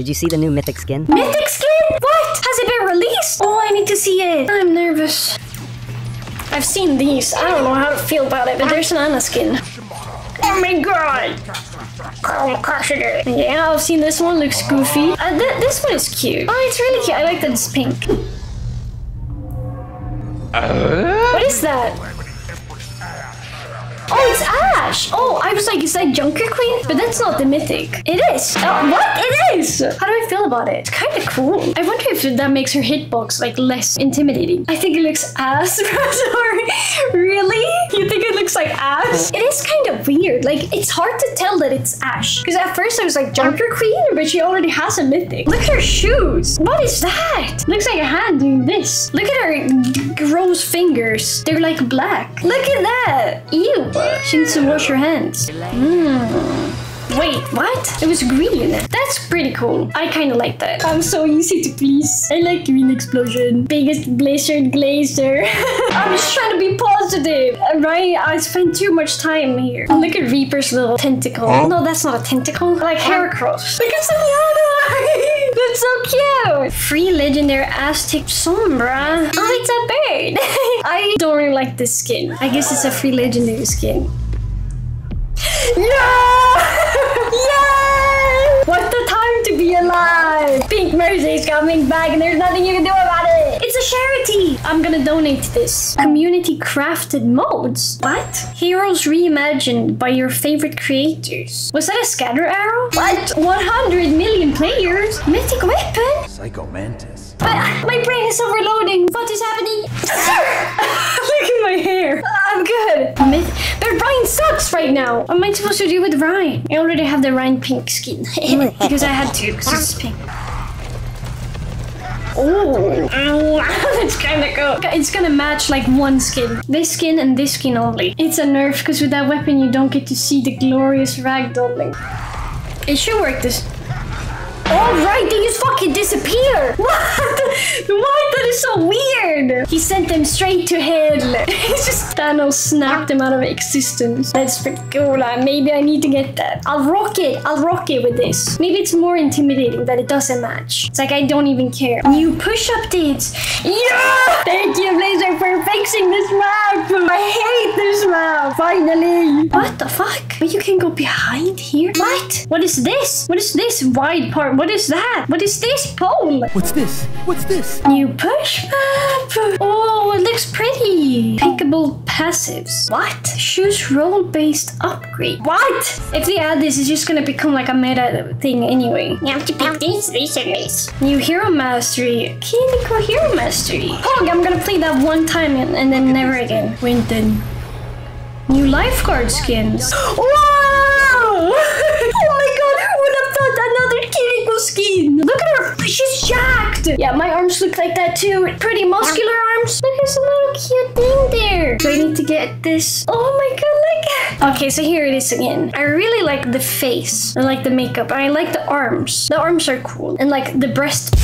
Did you see the new mythic skin? Mythic skin? What? Has it been released? Oh, I need to see it. I'm nervous. I've seen these. I don't know how to feel about it, but there's an Ana skin. Oh my god! Yeah, I've seen this one. Looks goofy. Uh, th this one is cute. Oh, it's really cute. I like that it's pink. What is that? Oh, it's Ashe! Oh, I was like, is that Junker Queen? But that's not the mythic. It is. Oh, what? It is! How do I feel about it? It's kind of cool. I wonder if that makes her hitbox like less intimidating. I think it looks ass. Sorry. Weird. Like, it's hard to tell that it's Ashe. Because at first I was like, Junker Queen? But she already has a mythic. Look at her shoes. What is that? Looks like a hand doing this. Look at her gross fingers. They're like black. Look at that. Ew. She needs to wash her hands. Mm. Wait, what? It was green. That's pretty cool. I kind of like that. I'm so easy to please. I like green explosion. Biggest blizzard glazer. I'm just trying to be positive, uh, right? I spent too much time here. Oh, look at Reaper's little tentacle. No, that's not a tentacle. Like Heracross. Look at Siliana. That's so cute. Free legendary Aztec Sombra. Oh, it's a bird. I don't really like this skin. I guess it's a free legendary skin. Yeah! Yay! What the time to be alive! Pink Mercy is coming back and there's nothing you can do about it! It's a charity! I'm gonna donate this. Community crafted modes? What? Heroes reimagined by your favorite creators. Was that a scatter arrow? What? 100 million players? Mythic weapon? Psycho Mantis. But my brain is overloading. What is happening? Look at my hair. I'm good. Myth- but Right now. What am I supposed to do with Rein? I already have the Rein pink skin. because I had to, because it's pink. Oh, that's kind of cool. It's gonna match like one skin. This skin and this skin only. It's a nerf because with that weapon you don't get to see the glorious ragdolling. It should work this. Oh right, they just fucking disappear. What? What? That is so weird. He sent them straight to hell. It's just Thanos snapped them out of existence. That's cool. Uh, maybe I need to get that. I'll rock it. I'll rock it with this. Maybe it's more intimidating that it doesn't match. It's like I don't even care. New push updates. Yeah! Thank you, Blazer, for fixing this map. I hate this map. Finally. What the fuck? But you can go behind here. What? What is this? What is this wide part? What is that? What is this pole? What's this? What's this? New push map. Oh, it looks pretty. Pickable passives. What? Choose role-based upgrade. What? If they add this, it's just gonna become like a meta thing anyway. You have to pick this, this, and this. New hero mastery. Kiriko hero mastery. Oh, I'm gonna play that one time and, and then never again. Winston. New lifeguard skins. Wow! oh my god, who would have thought another Kiriko skin? Look at her, she's jacked. Yeah, my arms look like that too. Pretty muscular arms. Look, there's a little cute thing there. Do I need to get this? Oh my god, look. Okay, so here it is again. I really like the face. I like the makeup. I like the arms. The arms are cool. And like the breast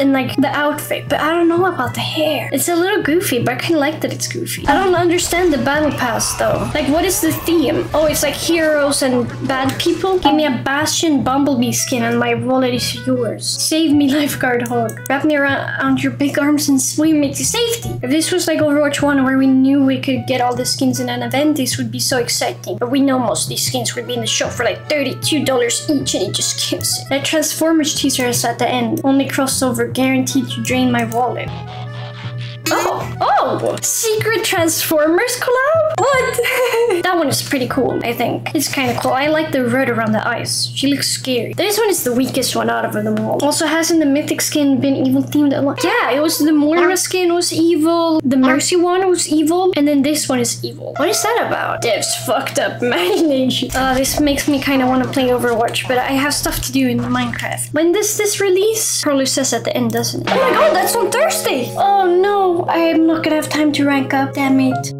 and like the outfit, but I don't know about the hair. It's a little goofy, but I kind of like that it's goofy. I don't understand the battle pass though. Like, what is the theme? Oh, it's like heroes and bad people. Give me a Bastion Bumblebee skin and my wallet is yours. Save me, lifeguard hog. Wrap me around your big arms and swim me to safety. If this was like Overwatch 1 where we knew we could get all the skins in an event, this would be so exciting. But we know most of these skins would be in the shop for like $32 each and it just kills it. That Transformers teaser is at the end. Only crossover guaranteed to drain my wallet. Oh, oh! Secret Transformers collab? What? that one is pretty cool, I think. It's kind of cool. I like the red around the eyes. She looks scary. This one is the weakest one out of them all. Also, hasn't the Mythic skin been evil themed a lot? Yeah, it was the Moira skin was evil, the Mercy one was evil, and then this one is evil. What is that about? Dev's fucked up imagination. Uh, this makes me kind of want to play Overwatch, but I have stuff to do in Minecraft. When does this release? Probably says at the end, doesn't it? Oh my god, that's on Thursday! Oh I'm not gonna have time to rank up, damn it.